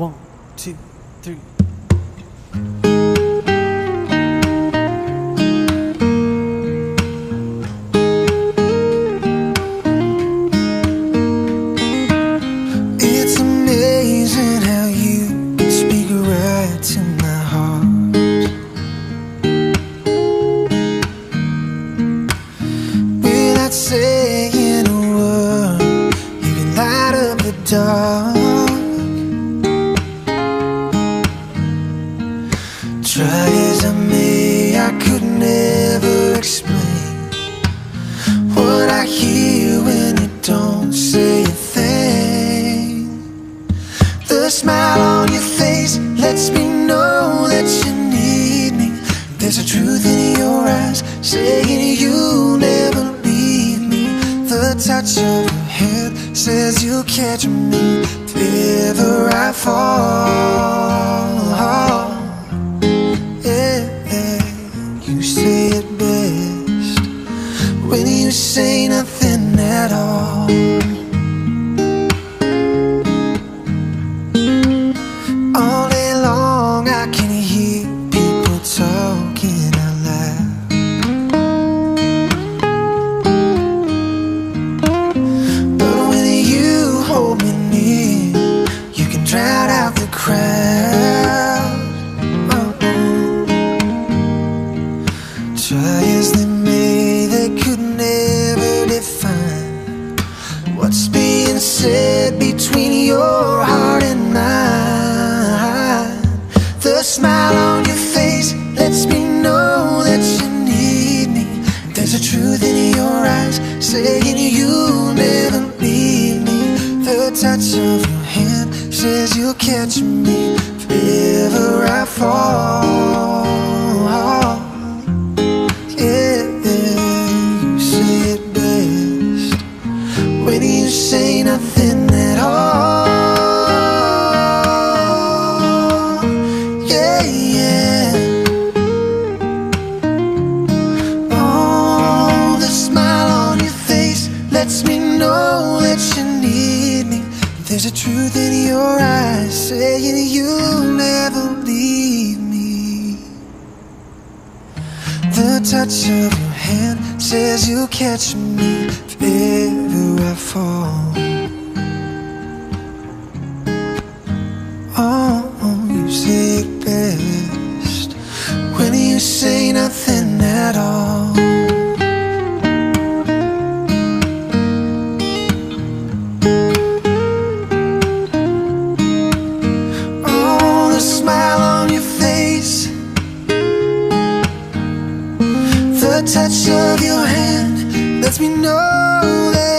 One, two, three. Try as I may, I could never explain what I hear when you don't say a thing. The smile on your face lets me know that you need me. There's a truth in your eyes saying you'll never leave me. The touch of your hand says you'll catch me if ever I fall. You say nothing at all. All day long, I can hear people talking out loud. But when you hold me near, you can drown out the crowd. Oh. oh. Try as they may, between your heart and mine. The smile on your face lets me know that you need me. There's a truth in your eyes saying you'll never leave me. The touch of your hand says you'll catch me if ever I fall. Yeah, you say it best when you say nothing lets me know that you need me. There's a truth in your eyes saying you'll never leave me. The touch of your hand says you'll catch me if ever I fall. Oh, The touch of your hand lets me know